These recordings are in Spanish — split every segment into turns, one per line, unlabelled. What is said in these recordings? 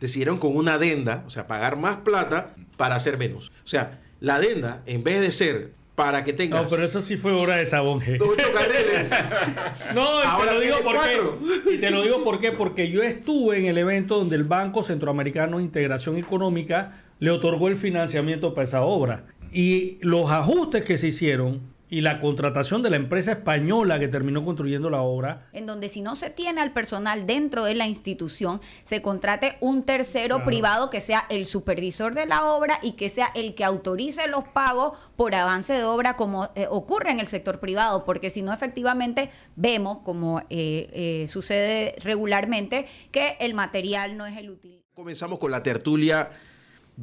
decidieron con una adenda, o sea, pagar más plata para hacer menos. O sea, la adenda, en vez de ser para que tengas...
No, pero eso sí fue obra de Sabón G.
Ocho carriles.
No, y
Ahora
te lo digo por
cuatro.
qué. Y te lo digo por qué. Porque yo estuve en el evento donde el Banco Centroamericano de Integración Económica le otorgó el financiamiento para esa obra. Y los ajustes que se hicieron y la contratación de la empresa española que terminó construyendo la obra.
en donde si no se tiene al personal dentro de la institución, se contrate un tercero
Claro.
privado que sea el supervisor de la obra y que sea el que autorice los pagos por avance de obra como eh, ocurre en el sector privado, porque si no efectivamente vemos, como eh, eh, sucede regularmente, que el material no es el útil.
Comenzamos con la tertulia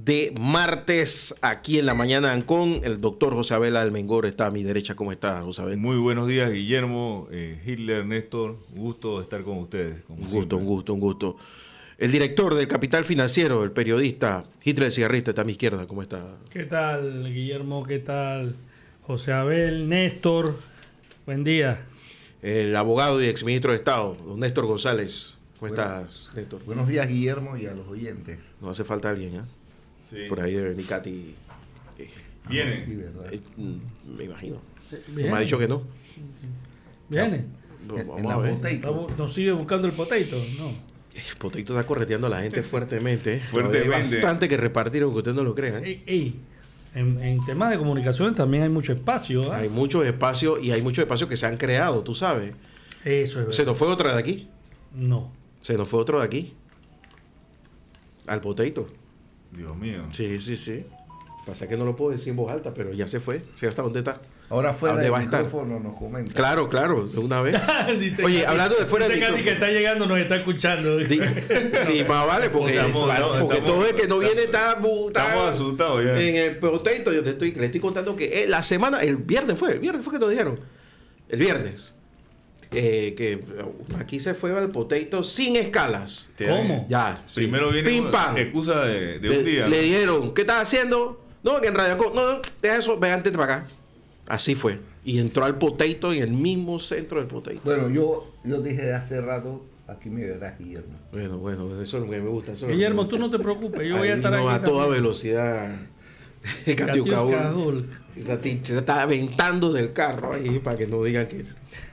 de martes aquí en la mañana Ancón. El doctor José Abel Almengor está a mi derecha. ¿Cómo está, José Abel?
Muy buenos días, Guillermo, eh, Hitler, Néstor. Un gusto estar con ustedes. como
Un gusto,
siempre.
un gusto, un gusto. El director del Capital Financiero, el periodista Hitler Cigarrista, está a mi izquierda. ¿Cómo está?
¿Qué tal, Guillermo? ¿Qué tal, José Abel, Néstor? Buen día.
El abogado y exministro de Estado, don Néstor González. ¿Cómo estás, Néstor?
Buenos días, Guillermo, y a los oyentes.
No hace falta alguien, ¿eh?
Sí.
Por ahí debe venir Katy. eh,
Viene.
Sí, ¿verdad?
eh, mm, me imagino.
Viene.
Me ha dicho que no.
Viene.
En- en
Vamos
la
a ver.
Nos sigue buscando el potato, ¿no?
El Potato está correteando a la gente fuertemente.
Fuertemente.
Hay bastante que repartir, aunque usted no lo crea. ¿eh?
Ey, ey, en, en temas de comunicación también hay mucho espacio. ¿ah?
Hay muchos espacios y hay muchos espacios que se han creado, tú sabes.
Eso es
Se nos fue otra de aquí.
No.
Se nos fue otro de aquí. Al Potato.
Dios mío.
Sí, sí, sí. Pasa que no lo puedo decir en voz alta, pero ya se fue. ¿Se hasta dónde está?
Ahora fuera
¿Dónde
del
va a estar?
micrófono nos comenta.
Claro, claro, de una vez.
Dice
Oye,
Katy-
hablando de fuera
dice
del
Katy que
micrófono.
está llegando, nos está escuchando.
Di- sí, más vale, porque,
Estamos, no,
porque
estamos-
todo el que no viene está,
Estamos asustados ya.
en el Potato. Yo te estoy, le estoy contando que eh, la semana, el viernes fue, el viernes fue que nos dijeron. El viernes. Eh, que aquí se fue al Potato sin escalas.
¿Cómo?
Ya. sí.
Primero viene
Pim,
una
pam.
excusa de, de
le,
un día.
le dijeron, ¿qué estás haciendo? No, que en Radio No, no, deja eso, ven antes para acá. Así fue. Y entró al Potato en el mismo centro del Potato.
Bueno, yo, yo dije de hace rato, aquí me verás, Guillermo.
Bueno, bueno, eso es lo que me gusta. lo
Guillermo,
me
tú no te preocupes, yo voy a estar
no,
aquí.
a toda velocidad. Esa ti- Se está aventando del carro ahí para que no digan que,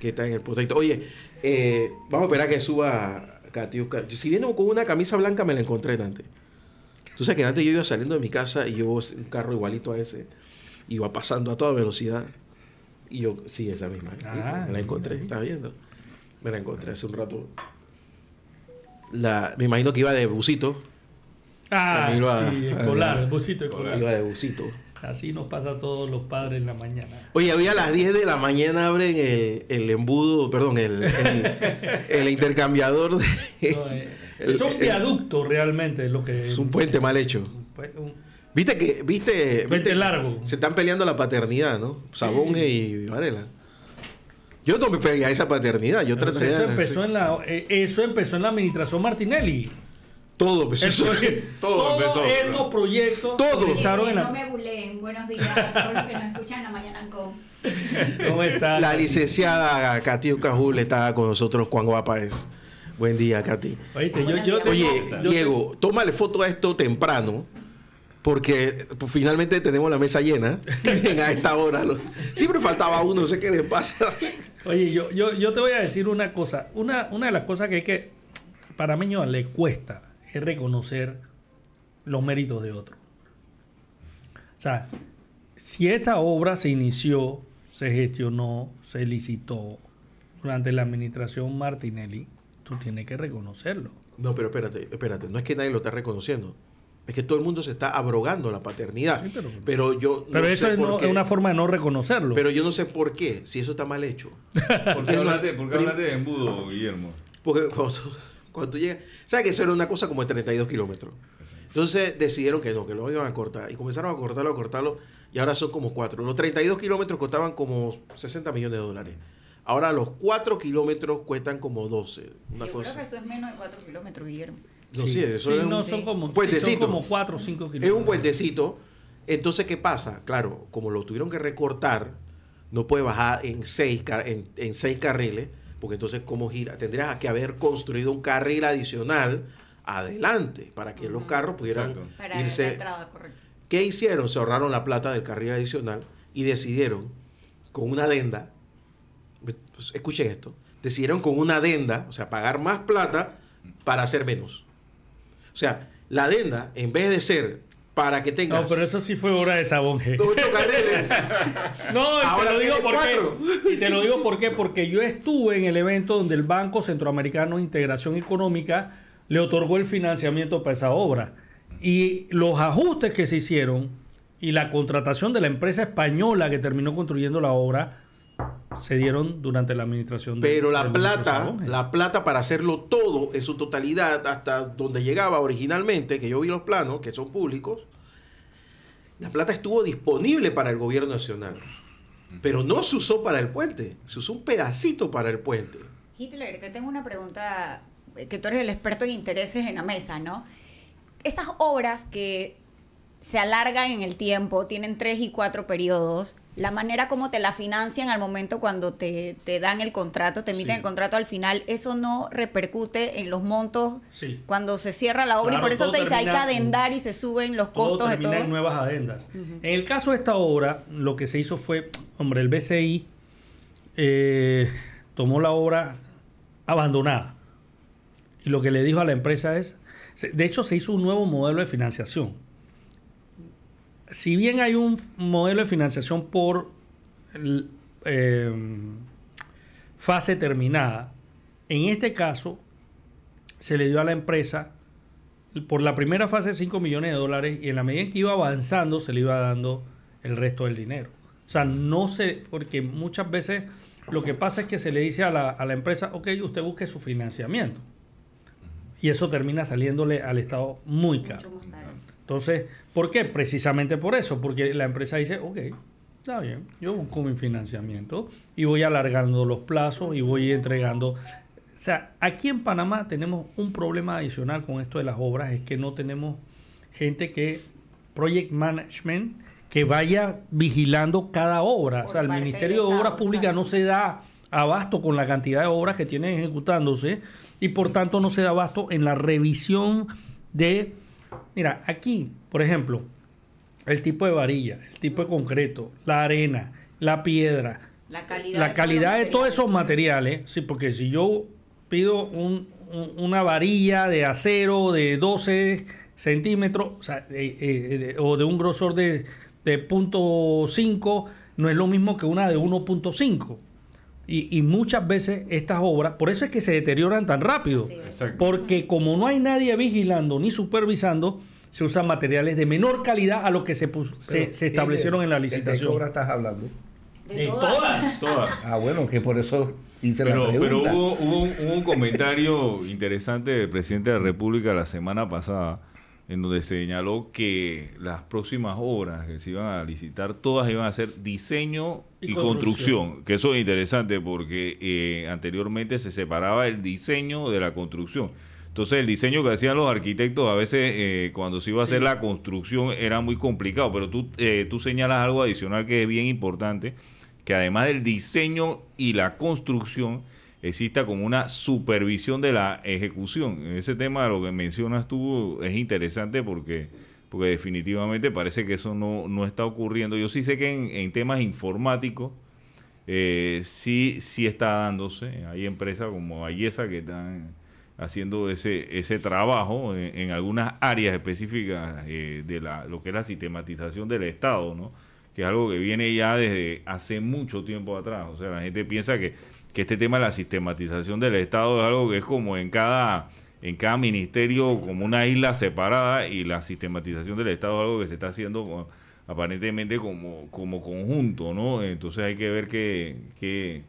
que está en el potato. Oye, eh, vamos a esperar que suba Catiusca. Si viene con una camisa blanca, me la encontré antes. Tú sabes que antes yo iba saliendo de mi casa y yo un carro igualito a ese. Iba pasando a toda velocidad. Y yo, sí, esa misma.
Ah,
me la encontré, ¿estás viendo? Me la encontré hace un rato. La, me imagino que iba de busito.
Ah, sí, escolar, el busito escolar.
De busito.
Así nos pasa a todos los padres en la mañana.
Oye, hoy a las 10 de la mañana abren el, el embudo, perdón, el, el, el intercambiador. de-
No, eh, es un viaducto realmente lo que
es un puente mal hecho.
un-
Viste que, viste, viste-
largo.
Se están peleando la paternidad, ¿no? Sabonge y Varela. Yo no me pegué a esa paternidad. Yo trataría
eso
de-
empezó en la eh, eso empezó en la administración Martinelli.
Todo empezó.
El proye-
Todo
todos
empezó.
estos proyectos
Todo.
comenzaron en
no me buleen. Buenos días a todos los que nos escuchan en la mañana con.
¿Cómo está?
La licenciada Katy Cajul está con nosotros, Juan Guapa es. Buen día, Katy.
Oíste, yo,
Buenos
yo
días.
tengo-
Oye,
yo
Diego, tómale foto a esto temprano, porque pues, finalmente tenemos la mesa llena a esta hora. Lo- Siempre faltaba uno, no sé qué le pasa.
Oye, yo, yo, yo te voy a decir una cosa. Una, una de las cosas que hay que, para mí, le cuesta es reconocer los méritos de otro. O sea, si esta obra se inició, se gestionó, se licitó durante la administración Martinelli, tú tienes que reconocerlo.
No, pero espérate, espérate, no es que nadie lo está reconociendo. Es que todo el mundo se está abrogando la paternidad.
Sí, pero-
pero, yo
Pero
no
eso
sé
es,
por
no-
qué.
es una forma de no reconocerlo.
Pero yo no sé por qué, si eso está mal hecho.
¿Por qué hablaste, de embudo, Guillermo?
Porque cuando, cuando tú llegas, ¿sabes que eso era una cosa como de 32 kilómetros? Entonces decidieron que no, que lo iban a cortar. Y comenzaron a cortarlo, a cortarlo, y ahora son como 4. Los 32 kilómetros costaban como 60 millones de dólares. Ahora los 4 kilómetros cuestan como 12. Una
Yo
cosa.
creo que eso es menos de 4 kilómetros, Guillermo.
No, sí, eso
Sí,
es
no,
un,
son como,
un
sí,
puentecito.
son como 4 o 5
Es
kilómetros.
un puentecito. Entonces, ¿qué pasa? Claro, como lo tuvieron que recortar, no puede bajar en seis, car- en, en seis carriles, porque entonces, ¿cómo gira? Tendrías que haber construido un carril adicional adelante para que los carros pudieran
Exacto.
Para
irse.
entrada, correcto.
¿Qué hicieron? Se ahorraron la plata del carril adicional y decidieron con una adenda, pues, escuchen esto, decidieron con una adenda, o sea, pagar más plata para hacer menos. O sea, la adenda, en vez de ser para que tengas
No, pero eso sí fue obra de Sabón G.
ocho carriles,
No, y
Ahora
te lo digo por
cuatro.
qué. Y te lo digo por qué, porque yo estuve en el evento donde el Banco Centroamericano de Integración Económica le otorgó el financiamiento para esa obra. Y los ajustes que se hicieron y la contratación de la empresa española que terminó construyendo la obra se dieron durante la administración de
pero la plata,
G.
la plata para hacerlo todo en su totalidad hasta donde llegaba originalmente, que yo vi los planos, que son públicos, la plata estuvo disponible para el gobierno nacional. Pero no se usó para el puente, se usó un pedacito para el puente.
Hitler, te tengo una pregunta, eh, que tú eres el experto en intereses en la mesa, ¿no? Esas obras que se alargan en el tiempo, tienen tres y cuatro periodos, la manera como te la financian al momento cuando te, te dan el contrato, te emiten
Sí.
el contrato al final, eso no repercute en los montos
Sí.
cuando se cierra la obra
Claro,
y por eso se dice hay que adendar y se suben los
todo
costos de todo.
en nuevas adendas. En el caso de esta obra, lo que se hizo fue, hombre, el BCI eh, tomó la obra abandonada y lo que le dijo a la empresa es, de hecho se hizo un nuevo modelo de financiación. Si bien hay un modelo de financiación por eh, fase terminada, en este caso se le dio a la empresa por la primera fase 5 millones de dólares y en la medida en que iba avanzando se le iba dando el resto del dinero. O sea, no sé, porque muchas veces lo que pasa es que se le dice a la, a la empresa, ok, usted busque su financiamiento. Y eso termina saliéndole al Estado muy caro.
Mucho más caro.
Entonces, ¿por qué? Precisamente por eso, porque la empresa dice, ok, está bien, yo busco mi financiamiento y voy alargando los plazos y voy entregando. O sea, aquí en Panamá tenemos un problema adicional con esto de las obras, es que no tenemos gente que, project management, que vaya vigilando cada obra.
Por
o sea, el Ministerio de Obras Públicas no se da abasto con la cantidad de obras que tienen ejecutándose y por tanto no se da abasto en la revisión de, mira, aquí, por ejemplo, el tipo de varilla, el tipo de concreto, la arena, la piedra,
La calidad,
la
de todos
calidad de todos esos materiales, sí, porque si yo pido un- un- una varilla de acero de 12 centímetros, o, sea, eh, eh, de- o de un grosor de, de punto .5, no es lo mismo que una de 1.5. Y, y muchas veces estas obras, por eso es que se deterioran tan rápido. Porque como no hay nadie vigilando ni supervisando, se usan materiales de menor calidad a los que se, pus- se, se establecieron en la
¿de qué
licitación.
obra estás hablando?
De todas.
todas.
Todas.
Ah, bueno, que por eso hice la
Pero,
pregunta.
pero hubo, hubo un, hubo un comentario interesante del presidente de la República la semana pasada, en donde señaló que las próximas obras que se iban a licitar, todas iban a ser diseño
Y
y,
construcción.
construcción. Que eso es interesante porque eh, anteriormente se separaba el diseño de la construcción. Entonces el diseño que hacían los arquitectos a veces eh, cuando se iba a hacer la construcción era muy complicado, pero tú, eh, tú señalas algo adicional que es bien importante, que además del diseño y la construcción exista como una supervisión de la ejecución. Ese tema, lo que mencionas tú, es interesante porque, porque definitivamente parece que eso no, no está ocurriendo. Yo sí sé que en, en temas informáticos eh, sí, sí está dándose. Hay empresas como Ayesa que están haciendo ese, ese trabajo en, en algunas áreas específicas eh, de la, lo que es la sistematización del Estado, ¿no? Que es algo que viene ya desde hace mucho tiempo atrás. O sea, la gente piensa que, que este tema de la sistematización del Estado es algo que es como en cada, en cada ministerio, como una isla separada, y la sistematización del Estado es algo que se está haciendo como- aparentemente como, como conjunto, ¿no? Entonces hay que ver qué, qué,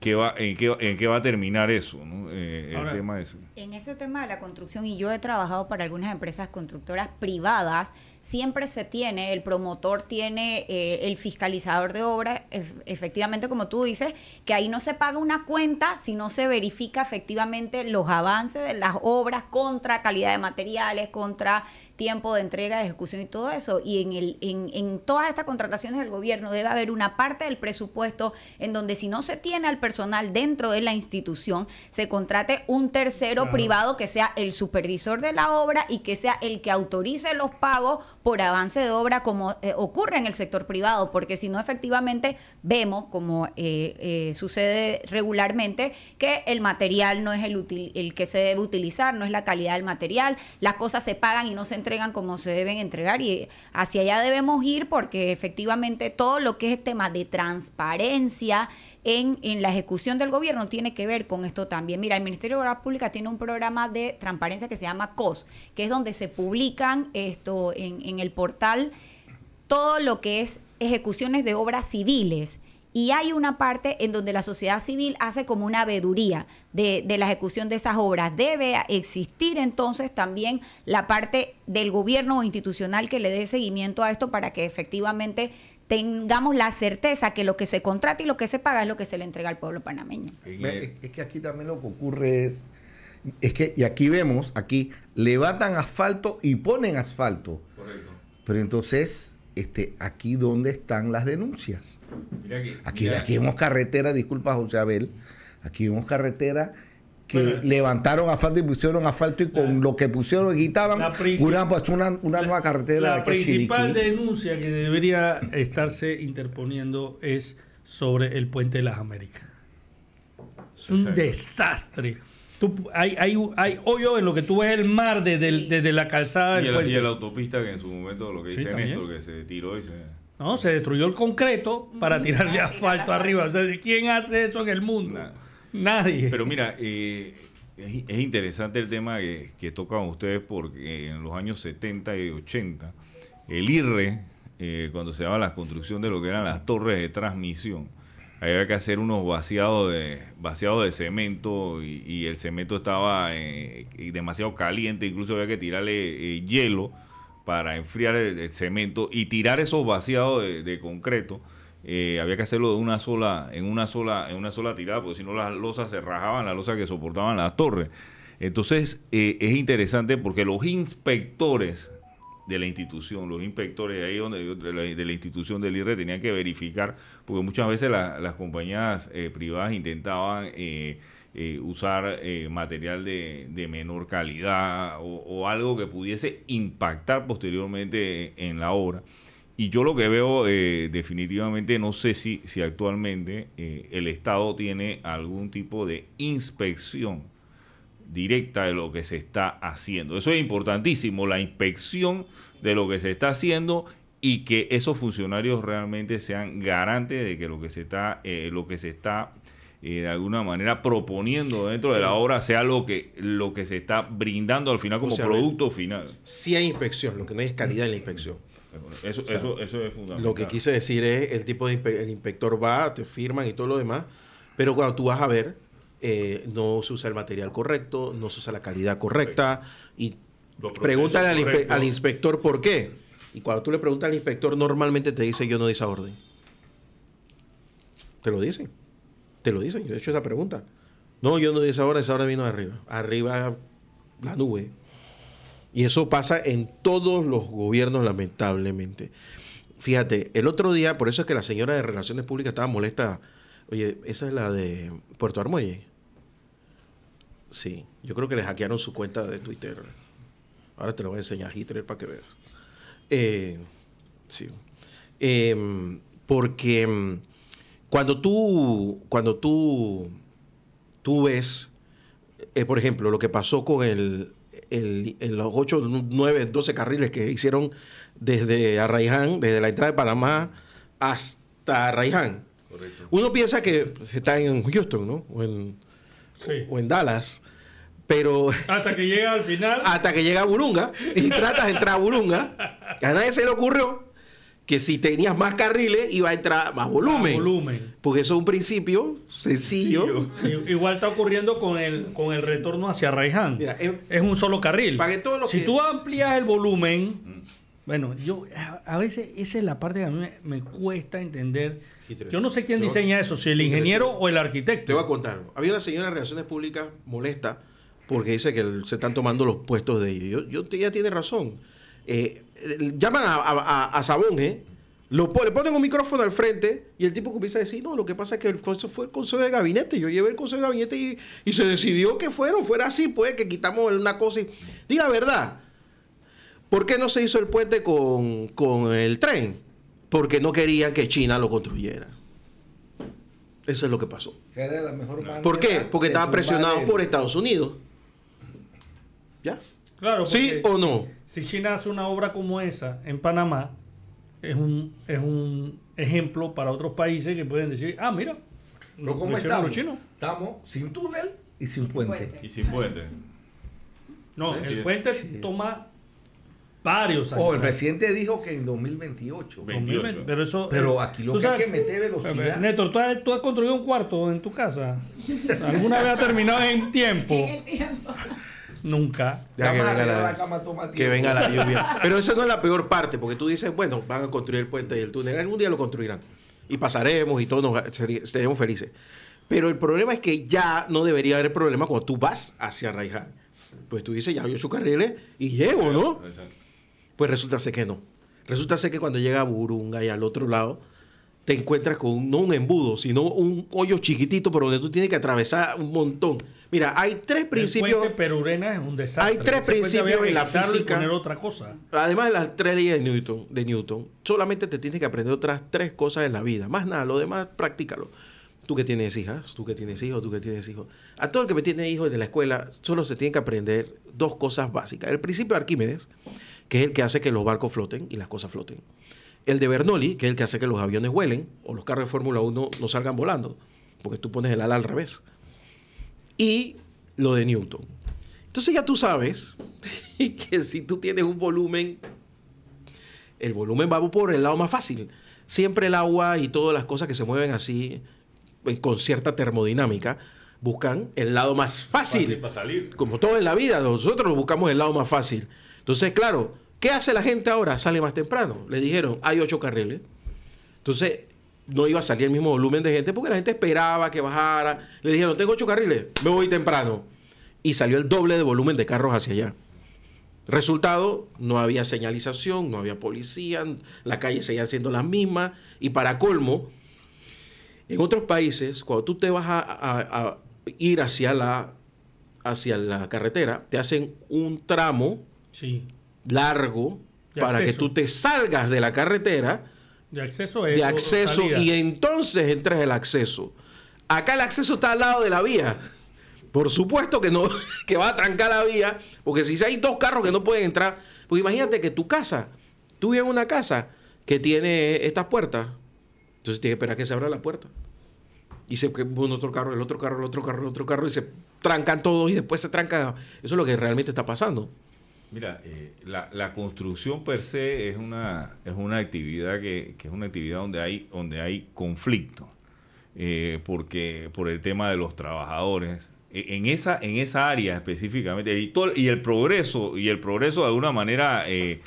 qué va, en, qué, en qué va a terminar eso, ¿no? Eh,
Ahora-
el tema ese.
En ese tema de la construcción, y yo he trabajado para algunas empresas constructoras privadas, siempre se tiene, el promotor tiene eh, el fiscalizador de obra, ef- efectivamente como tú dices, que ahí no se paga una cuenta si no se verifica efectivamente los avances de las obras contra calidad de materiales, contra tiempo de entrega, de ejecución y todo eso. Y en, el, en, en todas estas contrataciones del gobierno debe haber una parte del presupuesto en donde si no se tiene al personal, personal dentro de la institución, se contrate un tercero
Claro.
privado que sea el supervisor de la obra y que sea el que autorice los pagos por avance de obra como eh, ocurre en el sector privado, porque si no efectivamente vemos, como eh, eh, sucede regularmente, que el material no es el, util- el que se debe utilizar, no es la calidad del material, las cosas se pagan y no se entregan como se deben entregar y hacia allá debemos ir porque efectivamente todo lo que es tema de transparencia en, en la ejecución del gobierno tiene que ver con esto también. Mira, el Ministerio de Obras Públicas tiene un programa de transparencia que se llama COS, que es donde se publican esto en, en el portal todo lo que es ejecuciones de obras civiles. Y hay una parte en donde la sociedad civil hace como una veeduría de, de la ejecución de esas obras. Debe existir entonces también la parte del gobierno institucional que le dé seguimiento a esto para que efectivamente tengamos la certeza que lo que se contrata y lo que se paga es lo que se le entrega al pueblo panameño.
Es, es que aquí también lo que ocurre es, es que, y aquí vemos, aquí levantan asfalto y ponen asfalto. Pero entonces, este, aquí dónde están las denuncias.
Mira que-
Aquí,
mira-
aquí vemos carretera, disculpa José Abel, aquí vemos carretera que
Bueno.
levantaron asfalto y pusieron asfalto y con lo que pusieron y quitaban una, pues, una, una nueva carretera. de
La principal
Chiriquí.
denuncia que debería estarse interponiendo es sobre el puente de las Américas. Es un
Exacto.
desastre. Tú- hay, hay, hay hoyo en lo que tú ves el mar desde, el- desde la calzada
y,
del
el-
puente.
y la autopista que en su momento lo que
Sí,
dice
también.
Néstor que se tiró y se
No, se destruyó el concreto para tirarle
para
asfalto arriba. O sea, ¿quién hace eso en el mundo?
Nada.
Nadie.
Pero mira, eh, es, es interesante el tema que, tocan ustedes porque en los años 70 y 80, el IRRE, eh, cuando se daba la construcción de lo que eran las torres de transmisión, había que hacer unos vaciados de, vaciados de cemento y, el cemento estaba eh, demasiado caliente, incluso había que tirarle hielo para enfriar el, cemento y tirar esos vaciados de concreto. Eh, había que hacerlo de una sola, en una sola, en una sola tirada, porque si no las losas se rajaban, las losas que soportaban las torres. Entonces eh, es interesante porque los inspectores de la institución, los inspectores ahí donde de la, de la institución del IRE tenían que verificar, porque muchas veces la- las compañías eh, privadas intentaban eh, usar material de, menor calidad o algo que pudiese impactar posteriormente en la obra. Y yo lo que veo eh, definitivamente, no sé si, si actualmente eh, el Estado tiene algún tipo de inspección directa de lo que se está haciendo. Eso es importantísimo, la inspección de lo que se está haciendo y que esos funcionarios realmente sean garantes de que lo que se está, eh, lo que se está eh, de alguna manera proponiendo dentro de la obra sea lo que, lo que se está brindando al final como
O sea,
producto final.
Sí hay inspección, lo que no hay es calidad en la inspección.
Eso, eso, eso es fundamental.
Lo que quise decir es, el tipo de inspe- el inspector va, te firman y todo lo demás, pero cuando tú vas a ver, eh, no se usa el material correcto, no se usa la calidad correcta, y pregúntale al, inspe-
correctos.
al inspector por qué. Y cuando tú le preguntas al inspector, normalmente te dice yo no di esa orden. Te lo dicen. Te lo dicen. Yo he hecho esa pregunta. No, yo no di esa orden, esa orden vino de arriba. Arriba la nube. Y eso pasa en todos los gobiernos, lamentablemente. Fíjate, el otro día, por eso es que la señora de Relaciones Públicas estaba molesta. Oye, esa es la de Puerto Armuelle. Sí, yo creo que le hackearon su cuenta de Twitter. Ahora te lo voy a enseñar, Hitler, para que veas. Eh, sí. Em, porque em, cuando tú, cuando tú, tú ves, eh, por ejemplo, lo que pasó con el, el- en los 8, 9, 12 carriles que hicieron desde Arraiján, desde la entrada de Panamá hasta Arraiján. Uno piensa que se está en Houston, ¿no? O en,
Sí.
o en Dallas. Pero
Hasta que llega al final.
hasta que llega a Burunga y tratas de entrar a Burunga, a nadie se le ocurrió que si tenías más carriles iba a entrar más volumen.
volumen.
Porque eso es un principio sencillo.
Igual está ocurriendo con el, con el retorno hacia Raiján.
Mira,
es un solo carril.
Para que todo
si
que-
tú amplías el volumen, bueno, yo a, veces esa es la parte que a mí me, me cuesta entender. Yo no sé quién diseña eso, si el ingeniero o el
Te
arquitecto.
voy a contar. Había una señora de Relaciones Públicas molesta porque dice que se están tomando los puestos de ellos. Yo, yo- ella tiene razón. Eh, llaman a, a, a- Lo, po- le ponen un micrófono al frente y el tipo comienza a decir, no, lo que pasa es que el fue el consejo de gabinete. Yo llevé el consejo de gabinete y, y se decidió que fueron, fuera así, pues, que quitamos una cosa y... Diga la verdad. ¿Por qué no se hizo el puente con, con el tren? Porque no querían que China lo construyera. Eso es lo que pasó.
Era la mejor manera
¿Por qué? Porque estaban presionados
el-
por Estados Unidos. ¿Ya?
Claro,
¿Sí o no?
Si China hace una obra como esa en Panamá, es un, es un ejemplo para otros países que pueden decir, ah, mira, lo
¿cómo estamos?
los chinos.
Estamos sin túnel y sin puente.
Y sin puente.
No,
Sí,
el
sí.
puente toma varios años.
Oh, el presidente dijo que en 2028.
Ve-
2020,
28.
Pero eso.
Pero
eh,
aquí lo que hay
sabes-
que meter velocidad.
Néstor, ¿tú has, tú has construido un cuarto en tu casa. ¿Alguna vez ha terminado en tiempo?
En el tiempo.
Nunca.
Ya que venga la-
la cama toma
Que
tiempo.
venga la lluvia. Pero esa no es la peor parte, porque tú dices, bueno, van a construir el puente y el túnel, algún día lo construirán. Y pasaremos y todos nos, estaremos felices. Pero el problema es que ya no debería haber problema cuando tú vas hacia Raiján. Pues tú dices, ya hay ocho carriles y llego, ¿no?
Exacto.
Pues resulta ser que no. Resulta ser que cuando llega a Burunga y al otro lado, te encuentras con no un embudo, sino un hoyo chiquitito, pero donde tú tienes que atravesar un montón. Mira, hay tres
El
principios.
puente Perurena es un desastre.
Hay tres principios en la física.
poner otra cosa.
Además de las tres leyes de Newton, de Newton, solamente te tienes que aprender otras tres cosas en la vida. Más nada, lo demás, practícalo. Tú que tienes hijas, tú que tienes hijos, tú que tienes hijos. A todo el que me tiene hijos de la escuela, solo se tiene que aprender dos cosas básicas. El principio de Arquímedes, que es el que hace que los barcos floten y las cosas floten. El de Bernoulli, que es el que hace que los aviones vuelen o los carros de Fórmula 1 no salgan volando, porque tú pones el ala al revés. Y lo de Newton. Entonces ya tú sabes que si tú tienes un volumen el volumen va por el lado más fácil. Siempre el agua y todas las cosas que se mueven así, con cierta termodinámica, buscan el lado más fácil.
Fácil para salir.
Como todo en la vida, nosotros buscamos el lado más fácil. Entonces, claro, ¿qué hace la gente ahora? Sale más temprano. Le dijeron, hay ocho carriles. Entonces, no iba a salir el mismo volumen de gente porque la gente esperaba que bajara. Le dijeron, tengo ocho carriles, me voy temprano. Y salió el doble de volumen de carros hacia allá. Resultado, no había señalización, no había policía, la calle seguía siendo la misma. Y para colmo, en otros países, cuando tú te vas a, a- ir hacia la, hacia la carretera, te hacen un tramo
Sí.
Largo
De
para que tú te salgas de la carretera
De acceso es
de acceso y entonces entras el acceso. Acá el acceso está al lado de la vía. Por supuesto que no, que va a trancar la vía, porque si hay dos carros que no pueden entrar, pues imagínate que tu casa, tú vives en una casa que tiene estas puertas, entonces tienes que esperar que se abra la puerta. Y se pone otro carro, el otro carro, el otro carro, el otro carro, y se trancan todos y después se trancan. Eso es lo que realmente está pasando.
Mira, eh, la, construcción per se es una, es una actividad que, que es una actividad donde hay, donde hay conflicto. Eh, porque por el tema de los trabajadores. E- En esa, en esa área específicamente, y, todo- y el progreso, y el progreso de alguna manera eh,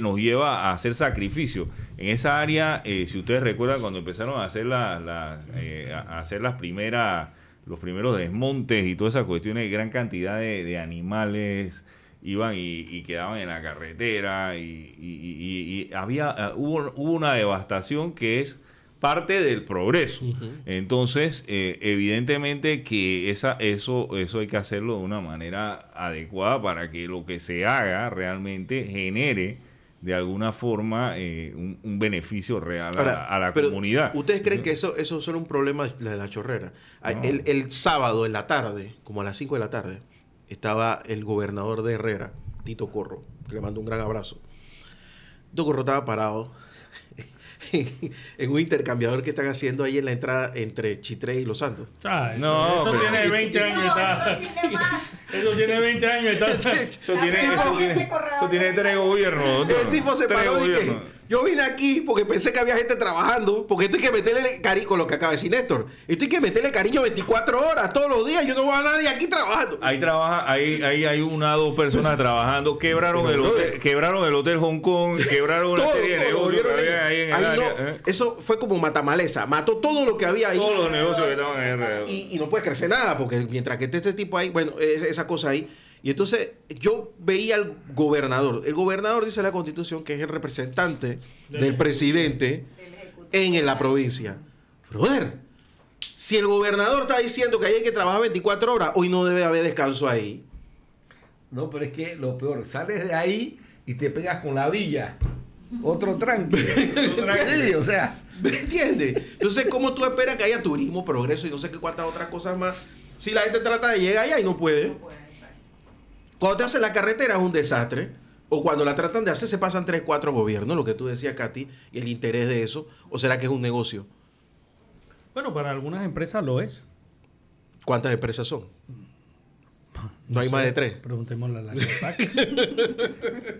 nos lleva a hacer sacrificio. En esa área, eh, si ustedes recuerdan cuando empezaron a hacer la, eh, a hacer las primeras, los primeros desmontes y todas esas cuestiones, gran cantidad de animales iban y, y quedaban en la carretera y, y- y- y había eh, hubo, hubo una devastación que es parte del progreso. Entonces, eh, evidentemente que esa, eso, eso hay que hacerlo de una manera adecuada para que lo que se haga realmente genere de alguna forma eh, un, un beneficio real a, la-
Ahora,
a la
pero,
comunidad.
¿Ustedes creen que eso, eso es solo un problema de la, chorrera?
No.
El, el sábado en la tarde, como a las 5 de la tarde, estaba el gobernador de Herrera, Tito Corro, que le mando un gran abrazo. Tito Corro estaba parado en un intercambiador que están haciendo ahí en la entrada entre Chitré y Los Santos.
Ah, eso,
No,
eso
pero-
tiene 20 años.
No,
está-
eso tiene más.
Eso tiene 20 años. Está,
Eso tiene, eso tiene, eso tres gobiernos.
El tipo se paró y que. Yo vine aquí porque pensé que había gente trabajando, porque esto hay que meterle cariño, con lo que acaba de decir Néstor, esto hay que meterle cariño 24 horas, todos los días, yo no voy a nadie aquí trabajando.
Ahí trabaja, ahí, ahí hay una dos personas trabajando, quebraron el hotel, quebraron el hotel Hong Kong, quebraron una
Todo,
serie de negocios que había ahí en el
ahí
área.
no,
¿eh?
Eso fue como matamaleza, mató todo lo que había ahí.
Todos los negocios que estaban ahí
y, y no puede crecer nada, porque mientras que esté este tipo ahí, bueno, es- esa cosa ahí. Y entonces yo veía al gobernador. El gobernador dice la constitución que es el representante del presidente en la provincia. Brother, si el gobernador está diciendo que hay que trabajar 24 horas, hoy no debe haber descanso ahí.
No, pero es que lo peor, sales de ahí y te pegas con la villa. Otro tranque. sí, o sea.
¿Me entiendes? Entonces, ¿cómo tú esperas que haya turismo, progreso y no sé qué cuántas otras cosas más? Si la gente trata de llegar allá y no puede. Cuando te hacen la carretera es un desastre. O cuando la tratan de hacer se pasan tres, cuatro gobiernos, lo que tú decías, Katy, y el interés de eso. ¿O será que es un negocio?
Bueno, para algunas empresas lo es.
¿Cuántas empresas son? No, hay
sé,
más de tres.
Preguntémosle a la CAPAC.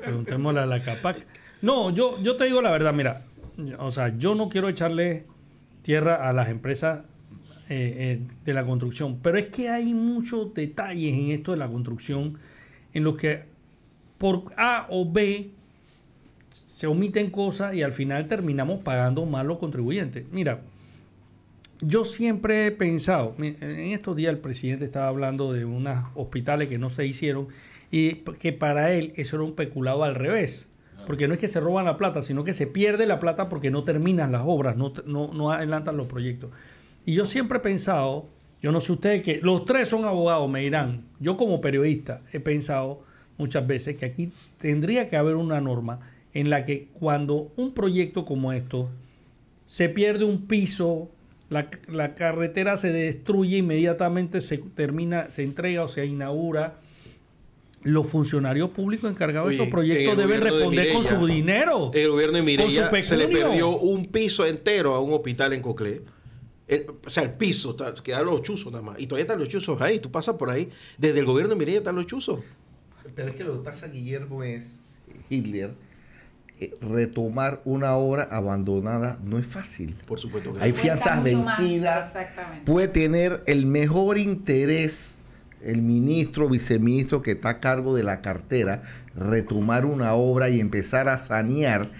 preguntémosle a la CAPAC. No, yo, yo te digo la verdad, mira, o sea, yo no quiero echarle tierra a las empresas eh, eh, de la construcción, pero es que hay muchos detalles en esto de la construcción en los que por A o B se omiten cosas y al final terminamos pagando más los contribuyentes. Mira, yo siempre he pensado, en estos días el presidente estaba hablando de unos hospitales que no se hicieron y que para él eso era un peculado al revés. Porque no es que se roban la plata, sino que se pierde la plata porque no terminan las obras, no, no adelantan los proyectos. Y yo siempre he pensado, yo no sé ustedes que los tres son abogados, me dirán, yo como periodista he pensado muchas veces que aquí tendría que haber una norma en la que cuando un proyecto como esto se pierde un piso, la, la carretera se destruye inmediatamente, se termina, se entrega o se inaugura. Los funcionarios públicos encargados
Oye,
de esos proyectos deben
de
responder con su dinero.
El gobierno de
su
se le perdió un piso entero a un hospital en Coclé. El- o sea, el piso, quedaron los chuzos nada más. Y todavía están los chuzos ahí. Tú pasas por ahí. Desde el gobierno de Mireya están los chuzos.
Pero es que lo que pasa, Guillermo, es Hitler. eh, retomar una obra abandonada no es fácil.
Por supuesto que
Hay fianzas
más.
vencidas.
Exactamente.
Puede tener el mejor interés el ministro, viceministro que está a cargo de la cartera, retomar una obra y empezar a sanear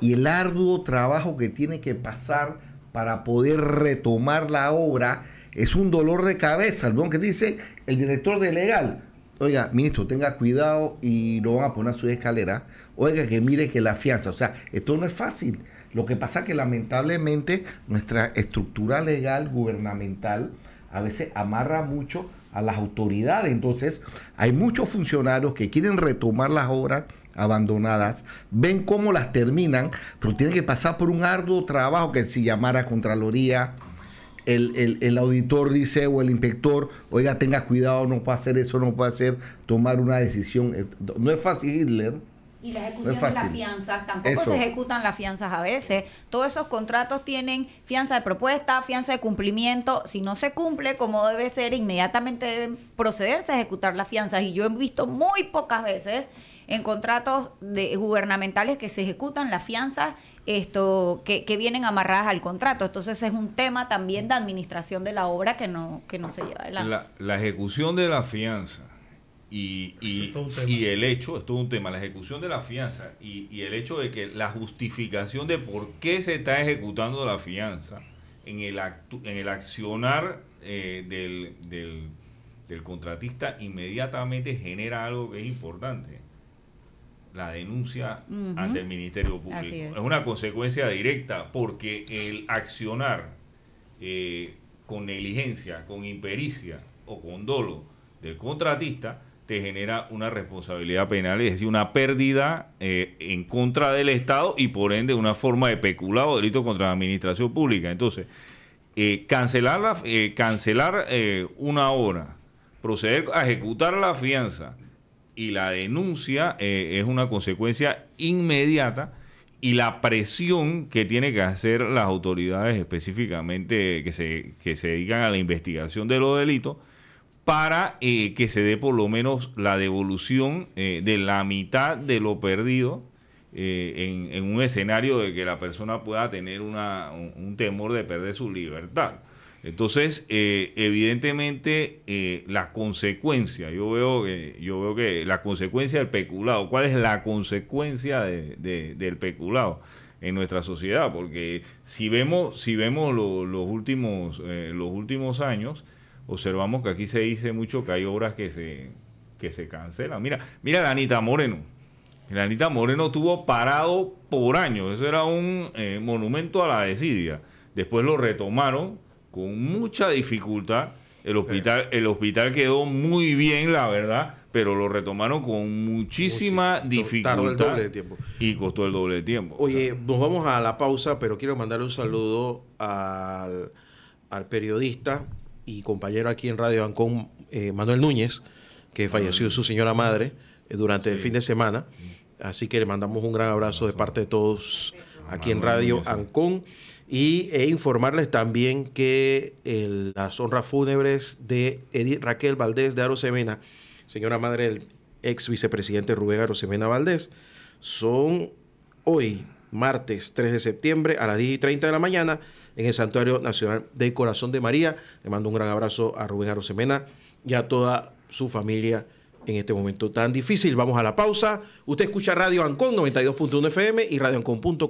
y el arduo trabajo que tiene que pasar para poder retomar la obra es un dolor de cabeza. Lo que dice el director de legal. Oiga, ministro, tenga cuidado y lo van a poner a su escalera. Oiga, que mire que la fianza. O sea, esto no es fácil. Lo que pasa es que lamentablemente nuestra estructura legal gubernamental a veces amarra mucho a las autoridades. Entonces, hay muchos funcionarios que quieren retomar las obras abandonadas, ven cómo las terminan, pero tienen que pasar por un arduo trabajo que si llamara Contraloría, el, el- el auditor dice o el inspector, oiga, tenga cuidado, no puede hacer eso, no puede hacer, tomar una decisión. Eh, No es fácil, Hitler.
Y la ejecución de las fianzas, tampoco
Eso.
se ejecutan las fianzas a veces. Todos esos contratos tienen fianza de propuesta, fianza de cumplimiento. Si no se cumple como debe ser, inmediatamente deben procederse a ejecutar las fianzas. Y yo he visto muy pocas veces en contratos de, gubernamentales que se ejecutan las fianzas esto, que, que vienen amarradas al contrato. Entonces es un tema también de administración de la obra que no, que no se lleva adelante.
La, la ejecución de la fianza y, y-
es
el hecho, es todo un tema, la ejecución de la fianza y, y el hecho de que la justificación de por qué se está ejecutando la fianza en el, actu- en el accionar eh, del, del- del contratista inmediatamente genera algo que es importante. La denuncia ante el Ministerio Público.
Es.
es una consecuencia directa porque el accionar eh, con negligencia, con impericia o con dolo del contratista, te genera una responsabilidad penal, es decir, una pérdida eh, en contra del Estado y por ende una forma de peculado delito contra la administración pública. Entonces, eh, cancelar, la, eh, cancelar eh, una obra, proceder a ejecutar la fianza y la denuncia eh, es una consecuencia inmediata y la presión que tiene que hacer las autoridades específicamente que se, que se dedican a la investigación de los delitos para eh, que se dé por lo menos la devolución eh, de la mitad de lo perdido en, en un escenario de que la persona pueda tener una, un, un temor de perder su libertad. Entonces, eh, evidentemente, eh, la consecuencia, yo veo, que, yo veo que la consecuencia del peculado, ¿cuál es la consecuencia de- de- del peculado en nuestra sociedad? Porque si vemos, si vemos lo- los, últimos, eh, los últimos años, observamos que aquí se dice mucho que hay obras que se, que se cancelan. Mira, mira la Anita Moreno. La Anita Moreno estuvo parado por años. Eso era un eh, monumento a la desidia. Después lo retomaron con mucha dificultad. El hospital, el hospital quedó muy bien, la verdad, pero lo retomaron con muchísima
Muchísimo.
dificultad.
El doble de tiempo.
Y costó el doble de tiempo.
Oye, nos vamos a la pausa, pero quiero mandarle un saludo al, al periodista y compañero aquí en Radio Ancón, eh, Manuel Núñez, que falleció su señora madre eh, durante el fin de semana. Así que le mandamos un gran abrazo de parte de todos aquí en Radio. Ancón. Y e informarles también que las honras fúnebres de Edith Raquel Valdés de Arosemena, señora madre del ex vicepresidente Rubén Arosemena Valdés, son hoy, martes 3 de septiembre, a las 10 y 30 de la mañana, en el Santuario Nacional del Corazón de María. Le mando un gran abrazo a Rubén Arosemena y a toda su familia en este momento tan difícil. Vamos a la pausa. Usted escucha Radio Ancon 92.1 FM y radioancon.com.